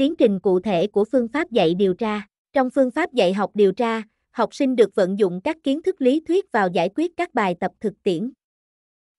tiến trình cụ thể của phương pháp dạy điều tra. Trong phương pháp dạy học điều tra, học sinh được vận dụng các kiến thức lý thuyết vào giải quyết các bài tập thực tiễn.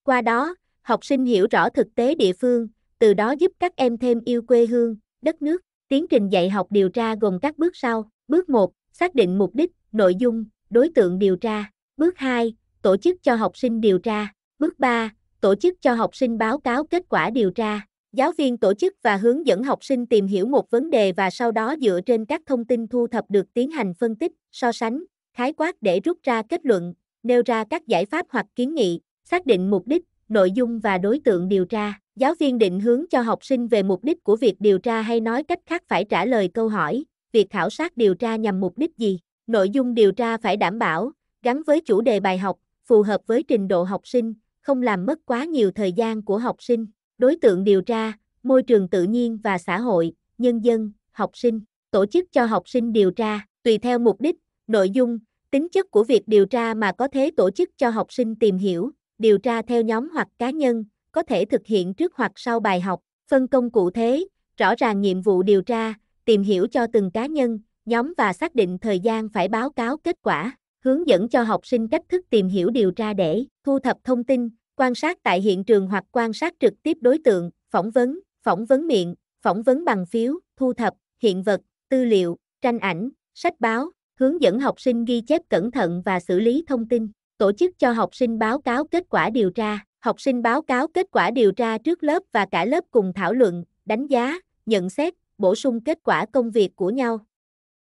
Qua đó, học sinh hiểu rõ thực tế địa phương, từ đó giúp các em thêm yêu quê hương, đất nước. Tiến trình dạy học điều tra gồm các bước sau. Bước 1, xác định mục đích, nội dung, đối tượng điều tra. Bước 2, tổ chức cho học sinh điều tra. Bước 3, tổ chức cho học sinh báo cáo kết quả điều tra. Giáo viên tổ chức và hướng dẫn học sinh tìm hiểu một vấn đề và sau đó dựa trên các thông tin thu thập được tiến hành phân tích, so sánh, khái quát để rút ra kết luận, nêu ra các giải pháp hoặc kiến nghị, xác định mục đích, nội dung và đối tượng điều tra. Giáo viên định hướng cho học sinh về mục đích của việc điều tra hay nói cách khác phải trả lời câu hỏi, việc khảo sát điều tra nhằm mục đích gì. Nội dung điều tra phải đảm bảo, gắn với chủ đề bài học, phù hợp với trình độ học sinh, không làm mất quá nhiều thời gian của học sinh. Đối tượng điều tra, môi trường tự nhiên và xã hội, nhân dân, học sinh, tổ chức cho học sinh điều tra, tùy theo mục đích, nội dung, tính chất của việc điều tra mà có thể tổ chức cho học sinh tìm hiểu, điều tra theo nhóm hoặc cá nhân, có thể thực hiện trước hoặc sau bài học, phân công cụ thể, rõ ràng nhiệm vụ điều tra, tìm hiểu cho từng cá nhân, nhóm và xác định thời gian phải báo cáo kết quả, hướng dẫn cho học sinh cách thức tìm hiểu điều tra để thu thập thông tin, quan sát tại hiện trường hoặc quan sát trực tiếp đối tượng, phỏng vấn, phỏng vấn miệng, phỏng vấn bằng phiếu, thu thập, hiện vật, tư liệu, tranh ảnh, sách báo, hướng dẫn học sinh ghi chép cẩn thận và xử lý thông tin, tổ chức cho học sinh báo cáo kết quả điều tra. Học sinh báo cáo kết quả điều tra trước lớp và cả lớp cùng thảo luận, đánh giá, nhận xét, bổ sung kết quả công việc của nhau.